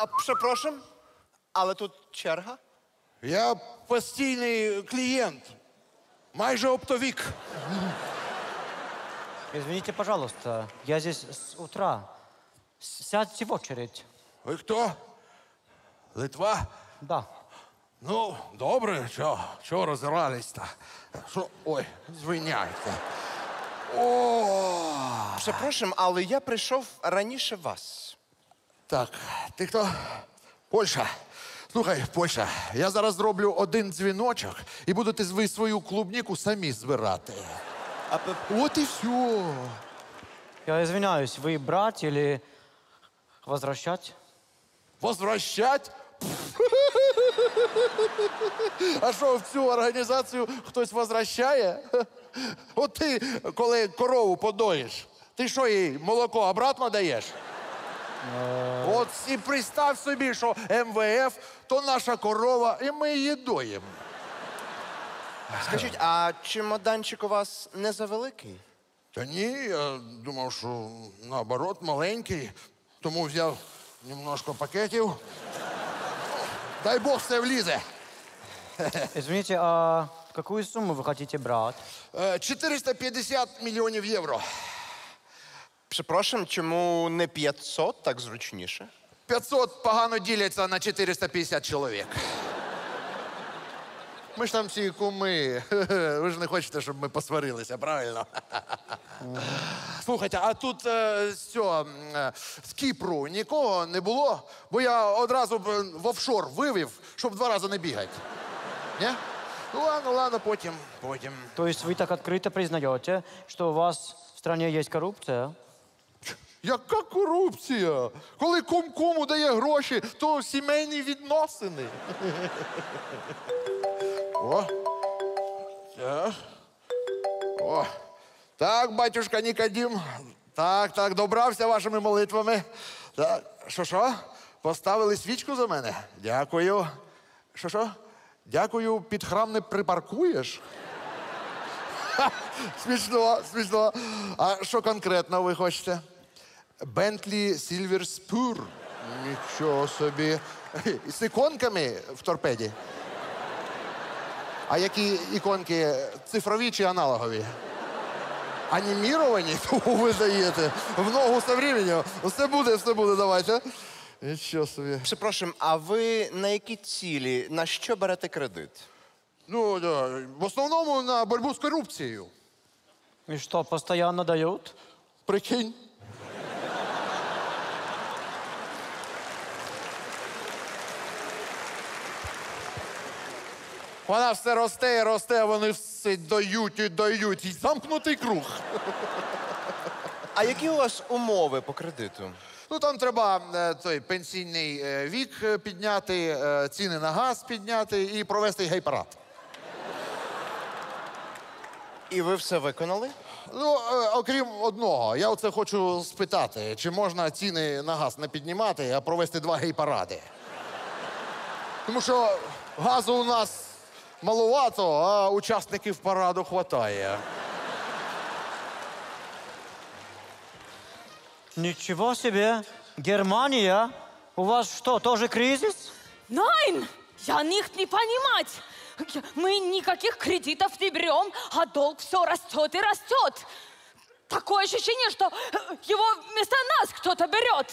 А, Прzepraszam, але тут черга. Я постійний клієнт. Майже оптовік. Извините, пожалуйста, я здесь с утра. С- Сядьте в очередь. Ви хто? Литва? Да. Ну, добре, що, що розирались-то? Що? Ой, звиняйте. О, Przepraszam, але я прийшов раніше вас. Так, ти хто? Польща. Слухай, Польща, я зараз зроблю один дзвіночок і будете ви свою клубніку самі збирати. А От і все. Я извиняюсь, вы брать или возвращать? Возвращать? А що в цю організацію хтось возвращає? От ти, коли корову подоїш, ти що їй молоко обратно даєш? От і представ собі, що МВФ то наша корова, і ми її доїмо. Скажіть, а чемоданчик у вас не завеликий? Та ні, я думав, що наоборот маленький, тому взяв немножко пакетів. Дай Бог все влізе. Извините, а какую сумму вы хотите брать? Е, 450 мільйонів євро. Przepraszam, чому не 500, так зручніше? 500 погано діляться на 450 чоловік. Ми ж там всі куми. Ви ж не хочете, щоб ми посварилися, правильно? Слухайте, а тут е, з е, з Кіпру нікого не було, бо я одразу б е, в офшор вивів, щоб два рази не бігати. Ні? Ну ладно, ладно, потім, потім. То есть вы так открыто признаете, что у вас в стране есть коррупция? Яка корупція? Коли кум куму дає гроші, то сімейні відносини. О. Так. О. Так, батюшка Нікодім. Так, так, добрався вашими молитвами. Так, що що? Поставили свічку за мене? Дякую. Що що? Дякую, під храм не припаркуєш? Смішно, смішно. А що конкретно ви хочете? Bentley Silver Spur. Нічого собі. З іконками в торпеді. А які іконки цифрові чи аналогові? Аніміровані? Фу, ви даєте. В ногу со временем. Все буде, все буде, давайте. Нічого собі. Przepraszam, а ви на які цілі, на що берете кредит? Ну, да, в основному на боротьбу з корупцією. И что, постоянно дают? Прикинь. Вона все росте і росте, а вони все дають і дають. І замкнутий круг. А які у вас умови по кредиту? Ну там треба е, той пенсійний е, вік е, підняти, е, ціни на газ підняти і провести гей-парад. І ви все виконали? Ну, е, окрім одного, я оце хочу спитати, чи можна ціни на газ не піднімати, а провести два гей-паради. Тому що газу у нас маловато, а учасників параду хватає. Ничего себе! Германия? У вас что, тоже кризис? Найн! Я них не понимать! Я- Мы никаких кредитов не берем, а долг все растет и растет. Такое ощущение, что э, его вместо нас кто-то берет.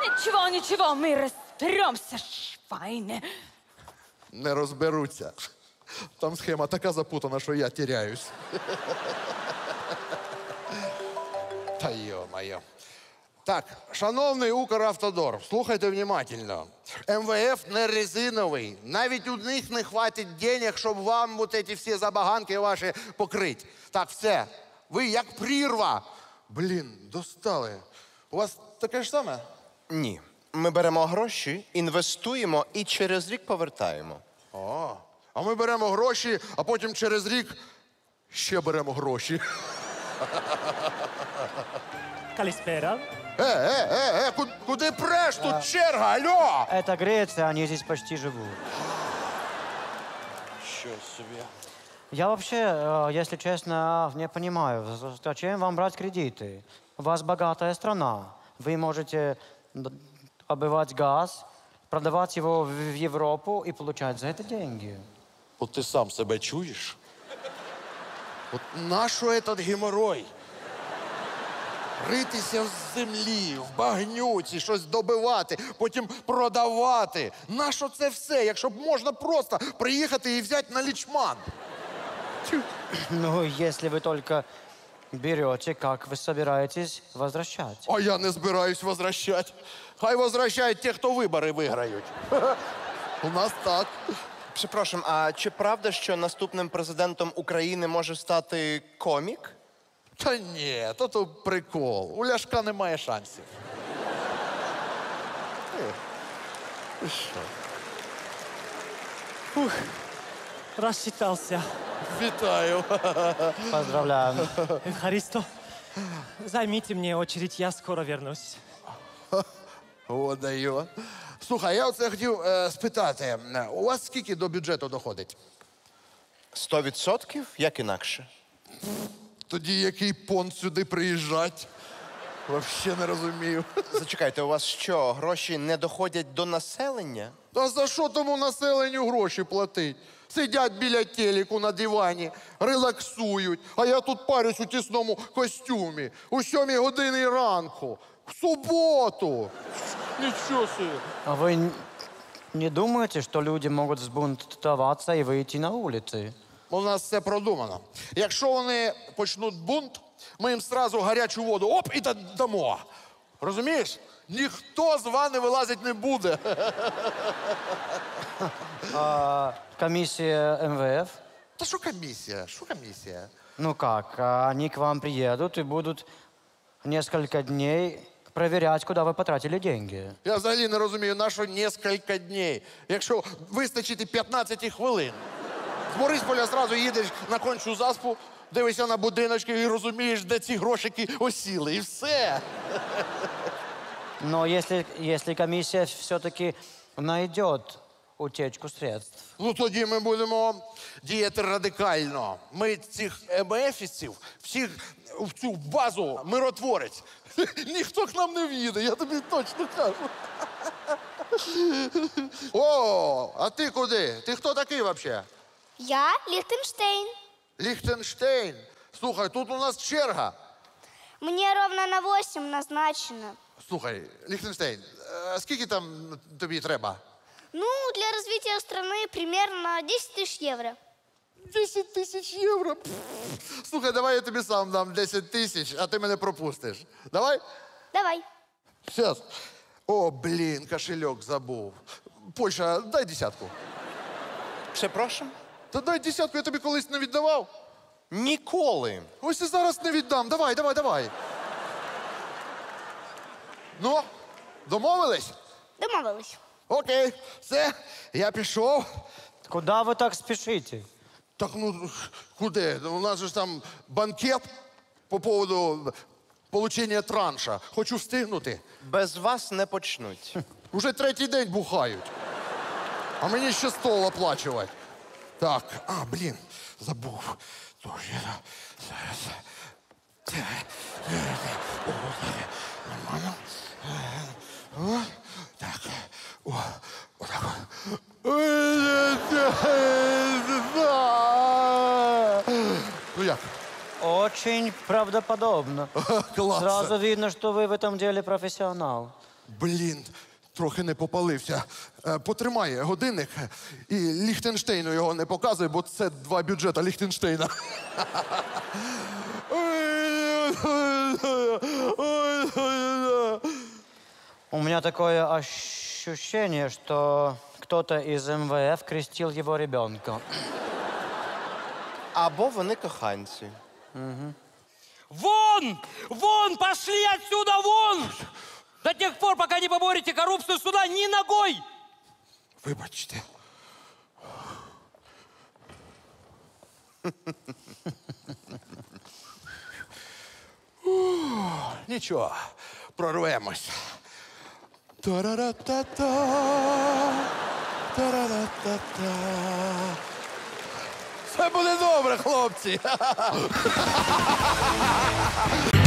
Ничего, ничего, мы разберемся, швайны. Не розберуться. Там схема така запутана, що я тіряюсь. Та йо-моє. Так, шановний Укравтодор, слухайте внимательно. МВФ не резиновий. Навіть у них не хватить денег, щоб вам вот эти всі забаганки ваші покрити. Так, все. Ви як прірва. Блін, достали. У вас таке ж саме? Ні. Ми беремо гроші, інвестуємо і через рік повертаємо. А, а ми беремо гроші, а потім через рік ще беремо гроші. Калиспера. Е, е, е, е, ку- куди преш? Тут черга, алло! Это Греция, они здесь почти живут. Що собі? Я вообще, э, если честно, не понимаю, за- зачем вам брать кредиты? У вас богатая страна. Вы можете д- добывать газ, продавать его в в Европу и получать за это деньги. От ти сам себе чуєш? От нащо этот геморой? Ритися в землі, в багнюці, щось добивати, потім продавати. Нащо це все, якщо б можна просто приїхати і взяти на лічман? Ну, если вы только берете, как вы собираетесь возвращать? А я не збираюсь возвращати. Хай возвращають ті, хто вибори виграють. У нас так. Припрошую, а чи правда, що наступним президентом України може стати комік? Та ні, то то прикол. У Ляшка немає шансів. Рассчитался. Вітаю. Поздравляем. Харисто, займите мне очередь, я скоро вернусь. О, даю. Слухай, я оце хотів е, спитати, е, у вас скільки до бюджету доходить? Сто відсотків? Як інакше? Тоді який понт сюди приїжджать? Взагалі не розумію. Зачекайте, у вас що, гроші не доходять до населення? Та за що тому населенню гроші платить? Сидять біля телеку на дивані, релаксують, а я тут парюсь у тісному костюмі у сьомій годині ранку, в суботу. Нічого собі. А вы н- не думаете, что люди могут взбунтоваться и выйти на улицы? У нас все продумано. Якщо вони почнуть бунт, ми їм сразу гарячу воду оп і да- дамо. Розумієш? Ніхто з вани вилазить не буде. Комиссия МВФ? Та що комісія? Що комісія? Ну как, а они к вам приедут и будут несколько дней проверять, куда вы потратили деньги. Я взагалі не розумію, на що несколько днів. Якщо вистачить і 15 хвилин. З Борисполя зразу їдеш на кончу заспу, дивишся на будиночки і розумієш, де ці грошики осіли. І все. Но если, если комиссия все-таки найдет утечку средств, Ну тоді ми будемо діяти радикально. Ми цих МФівців, всіх в цю базу миротворець. Ніхто к нам не в'їде, я тобі точно кажу. О, а ти куди? Ти хто такий взагалі? Я Лихтенштейн. Ліхтенштейн. Слухай, тут у нас черга. Мне ровно на 8 назначено. Слухай, Ліхтенштейн, е, скільки там тобі треба? Ну, для развития страны примерно 10 тысяч евро. 10 тисяч євро. Пф. Слухай, давай я тобі сам дам 10 тисяч, а ти мене пропустиш. Давай? Давай. Сейчас. О, блін, кошельок забув. Польща, дай десятку. Припрошую? Та дай десятку, я тобі колись не віддавав. Ніколи. Ось і зараз не віддам. Давай, давай, давай. Ну, домовились? Домовились. Окей, все, я пішов. куда вы так спешите? Так ну куди? У нас же ж там банкет по поводу получення транша. Хочу встигнути. Без вас не почнуть. Уже третій день бухають. А мені ще стол оплачувати. Так, а, блін, забув. Тож я зараз. Нормально. О, Так. О, отак. Ну як? Очень правдоподобно. Клас. Сразу видно, что вы в этом деле профессионал. Блін, трохи не попалився. Е, Потримай годинник і Ліхтенштейну його не показуй, бо це два бюджета Ліхтенштейна. У меня такое ощущение, что кто-то из МВФ крестил его ребенка. Або вони коханці. Вон! Вон! Пошли отсюда, вон! До тех пор, пока не поборете коррупцию сюда ни ногой! Вибачте. Нічого, прорвемось. Та-ра-ра-та-та. Та-ра-ра-та-та. Все буде добре, хлопці.